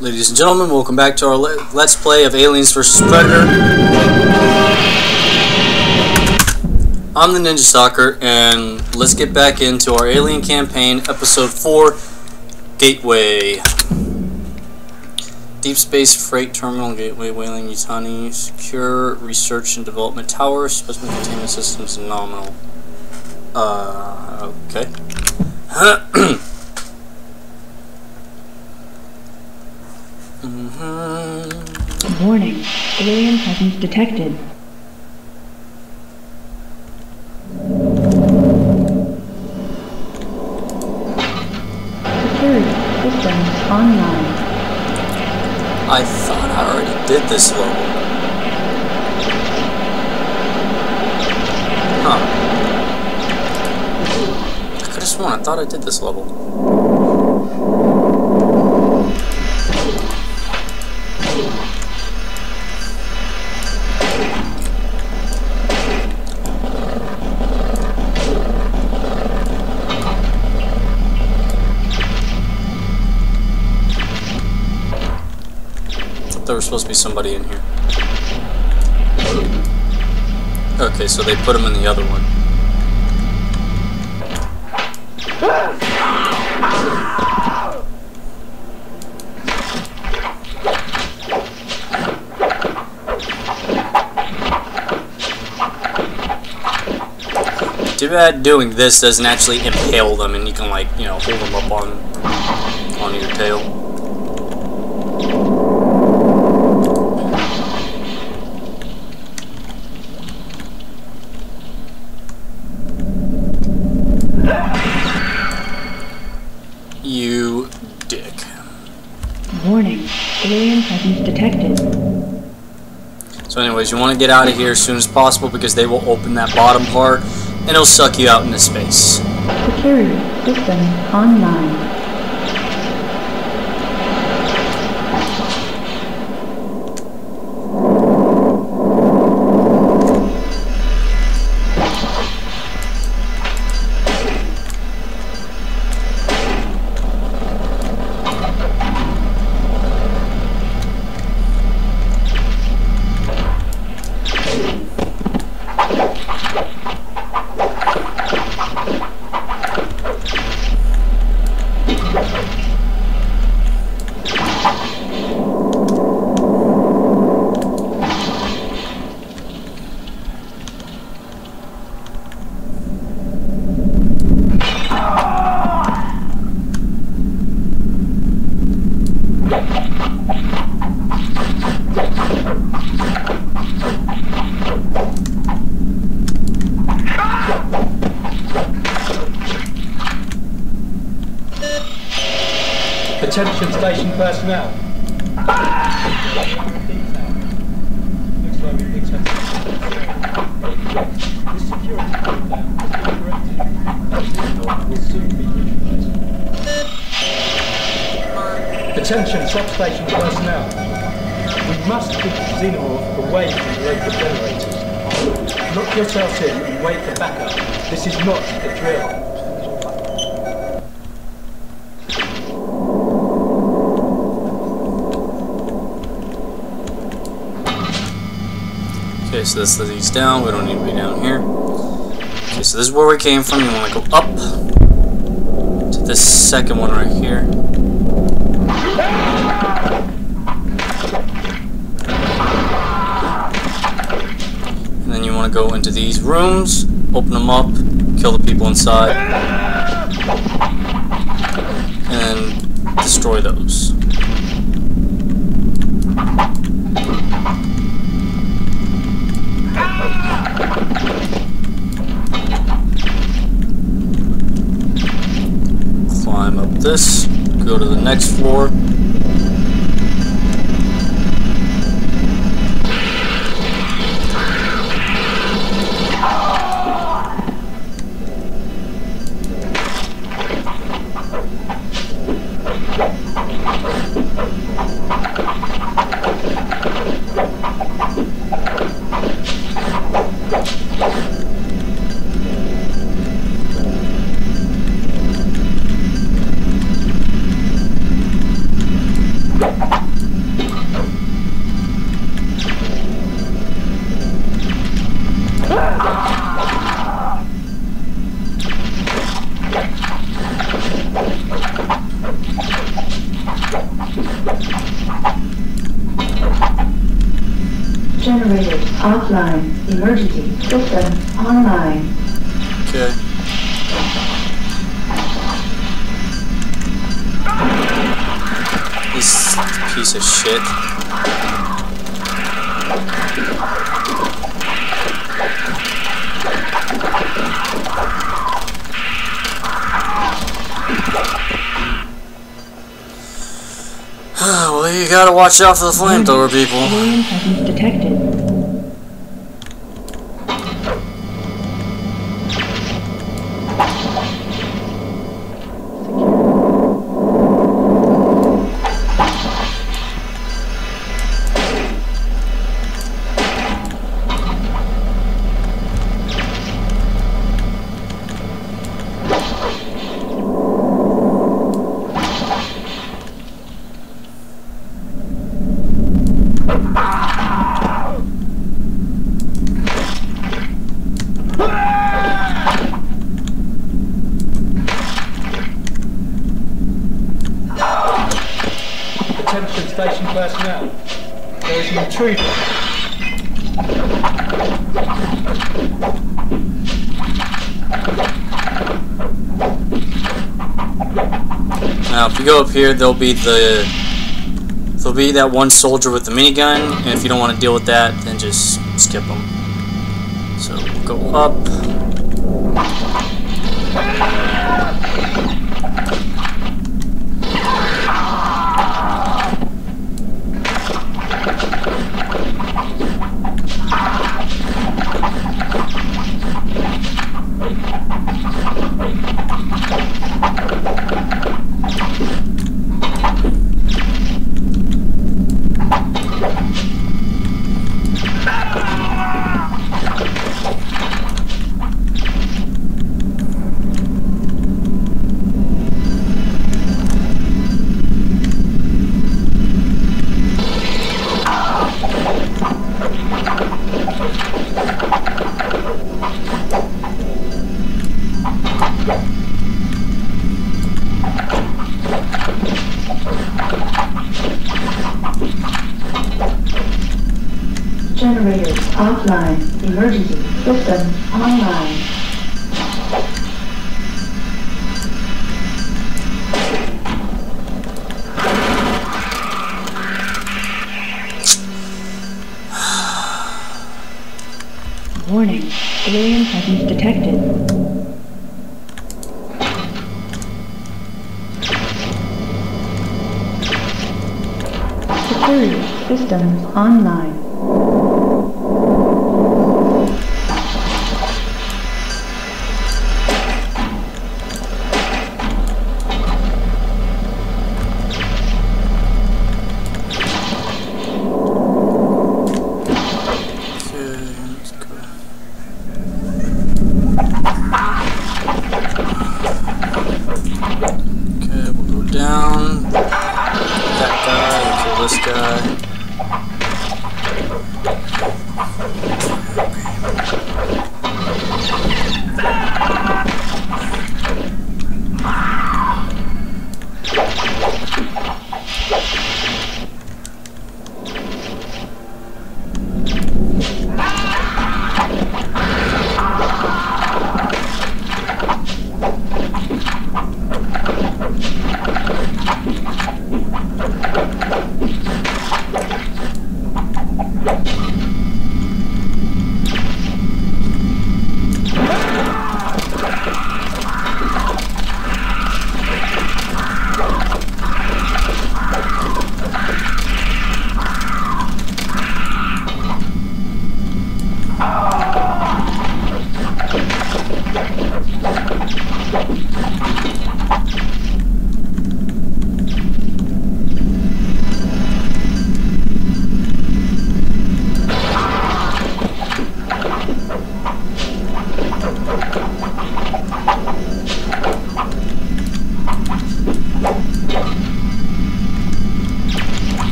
Ladies and gentlemen, welcome back to our Let's Play of Aliens vs. Predator. I'm the Ninja Stalker, and let's get back into our Alien Campaign, Episode 4, Gateway. Deep Space Freight Terminal, Gateway, Weyland, Yutani, Secure Research and Development Tower, Specimen Containment Systems, Nominal. Uh, okay. Mm-hmm. Warning. Alien presence detected. Security systems online. I thought I already did this level. Huh. I could have sworn I thought I did this level. Supposed to be somebody in here. Okay, so they put him in the other one. Too bad doing this doesn't actually impale them and you can like, you know, hold them up on on your tail. You dick. Warning. Alien presence detected. So anyways, you want to get out of here as soon as possible because they will open that bottom part and it'll suck you out into space. Security systems online. Attention station personnel. This security neutralized. Attention substation personnel. We must keep Xenomorph away from the local generators. Lock yourselves in and wait for backup. This is not a drill. Okay, so this leads down. We don't need to be down here. Okay, so this is where we came from. You want to go up to this second one right here. And then you want to go into these rooms, open them up, kill the people inside, and destroy those. Climb up this, go to the next floor. Offline. Emergency system online. Okay. This piece of shit. well, you gotta watch out for the flamethrower, people. Detected. Attention station personnel. There is an intruder. Now, if you go up here, there'll be the there'll be that one soldier with the minigun, and if you don't want to deal with that, then just skip them. So we'll go up. Generators offline. Emergency system online. Warning. Alien presence detected. Security systems online.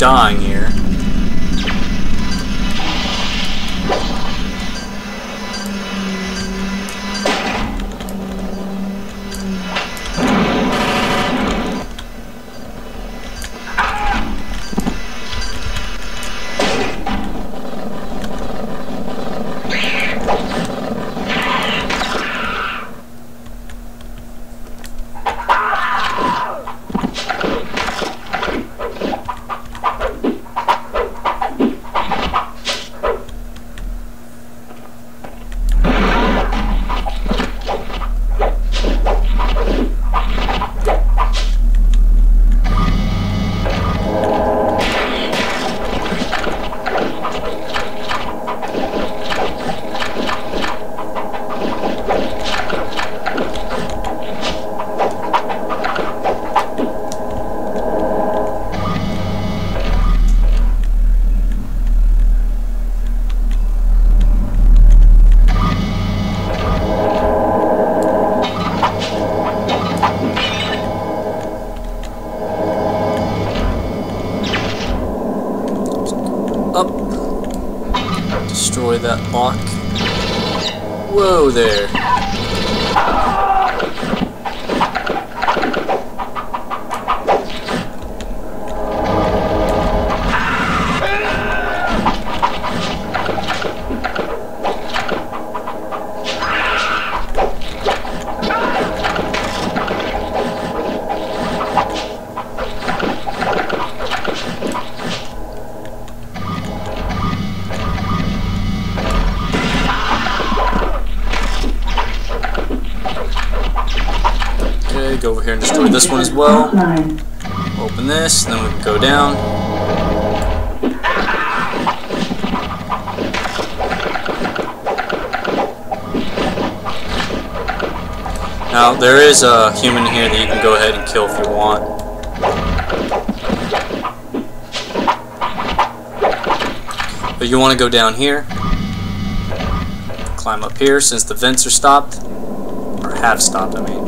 Dying Open this, then we go down. Now, there is a human here that you can go ahead and kill if you want. But you want to go down here. Climb up here since the vents are stopped. Or have stopped, I mean.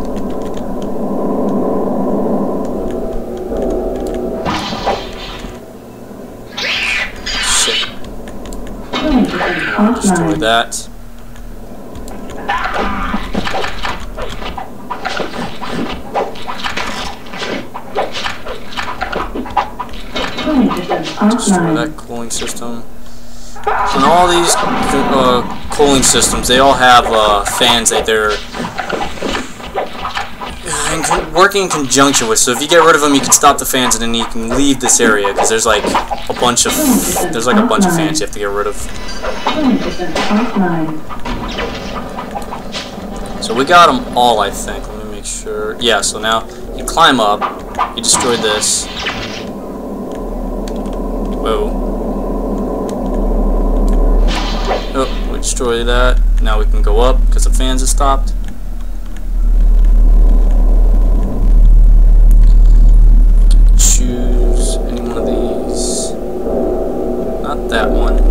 Shit. Cooling system Destroy that. Destroy that cooling system. And all these uh, cooling systems, they all have uh, fans that they're uh, in working in conjunction with. So if you get rid of them, you can stop the fans, and then you can leave this area because there's like a bunch of there's like a bunch of fans you have to get rid of. So we got them all, I think. Let me make sure. Yeah. So now you climb up. You destroy this. Whoa. Oh, we destroy that. Now we can go up because the fans have stopped. Choose any one of these. Not that one.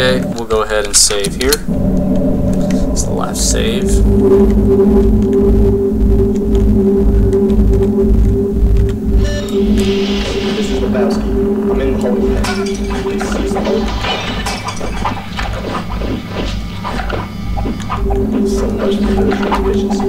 Okay, we'll go ahead and save here. It's the last save. This is Lebowski. I'm in the holding pen. This the holding. So much for the efficiency.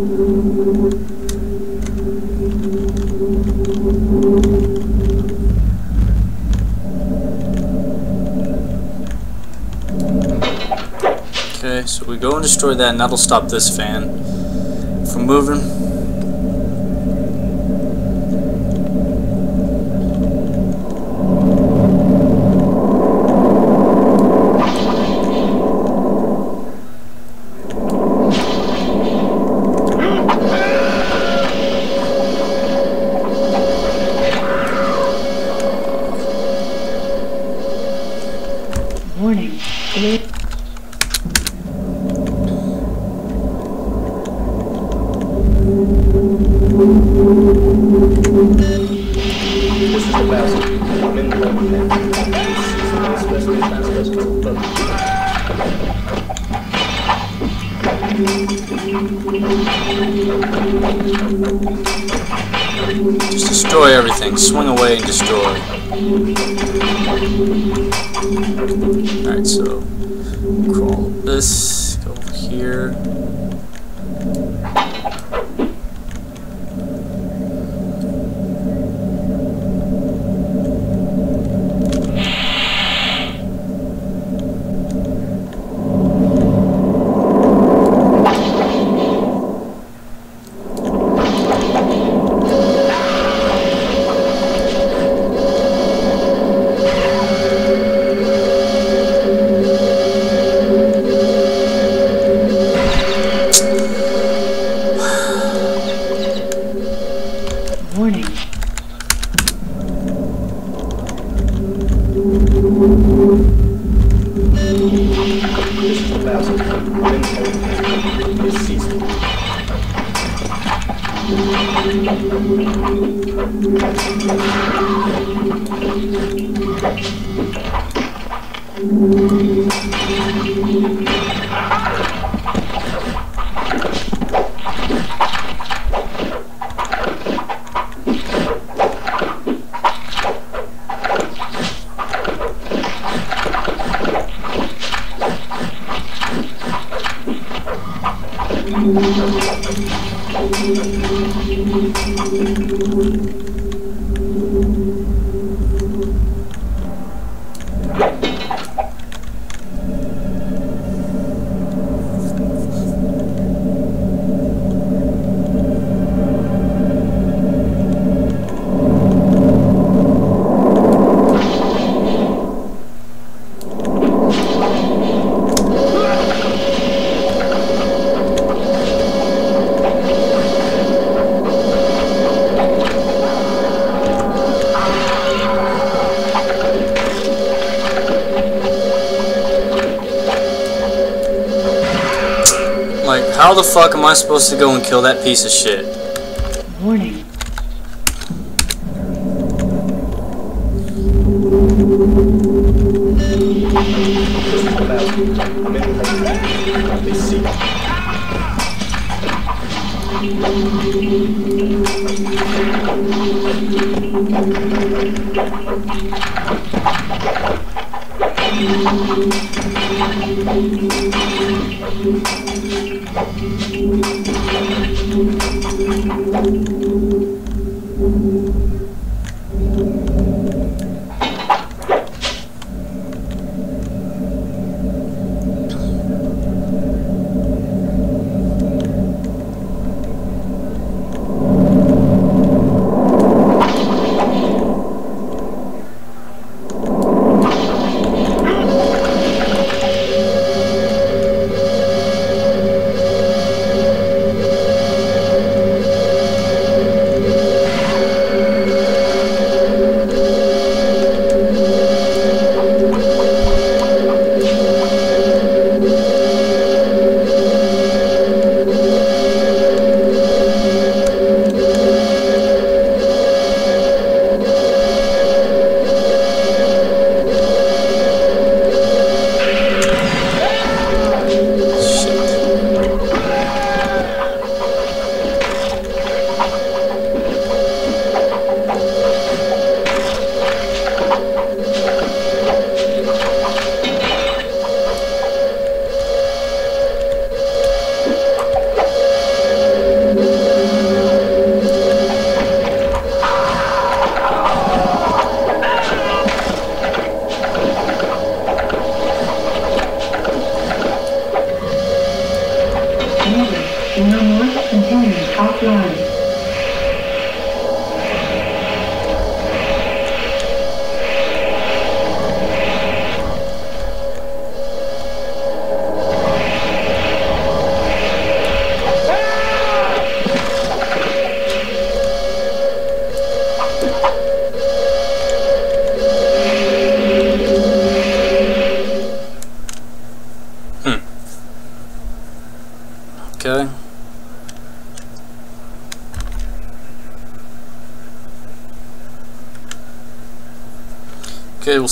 Okay, so we go and destroy that, and that'll stop this fan from moving. Just destroy everything. Swing away and destroy. Alright, so crawl this, Like, how the fuck am I supposed to go and kill that piece of shit? Warning. Just about. I'm in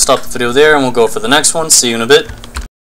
stop the video there and we'll go for the next one. See you in a bit.